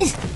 Ugh.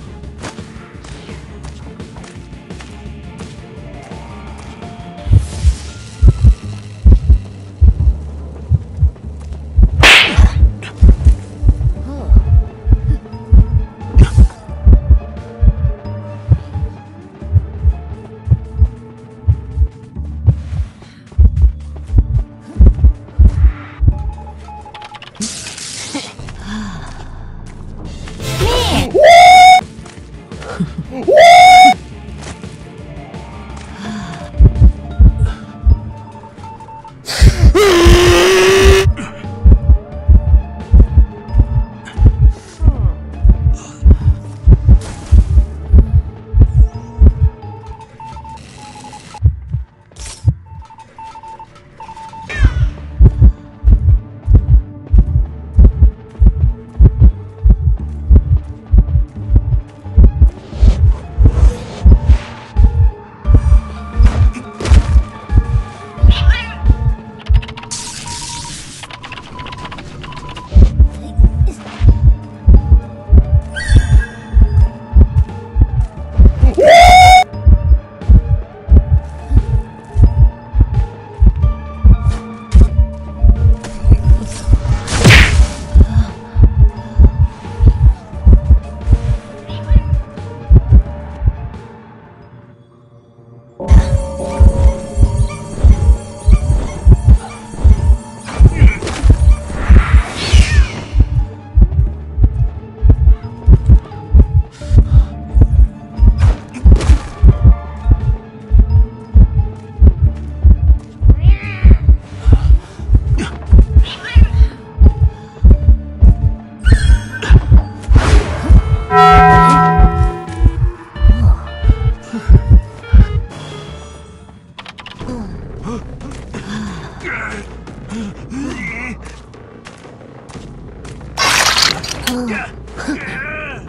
Meow. Hey.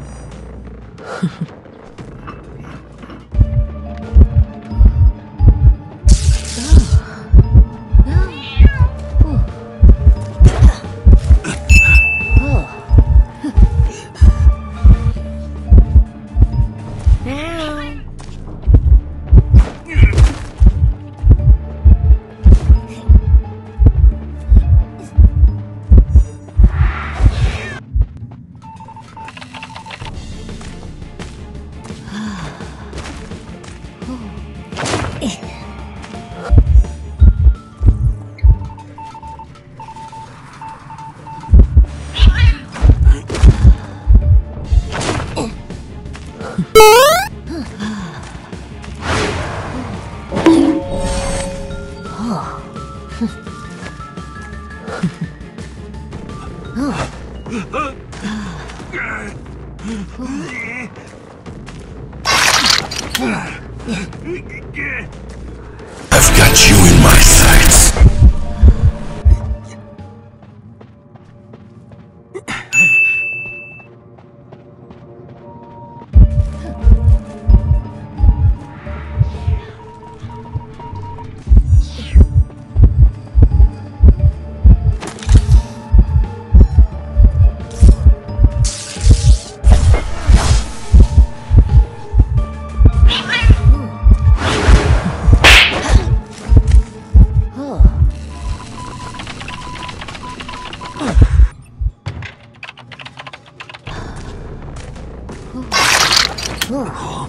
Meow. I've got you 那好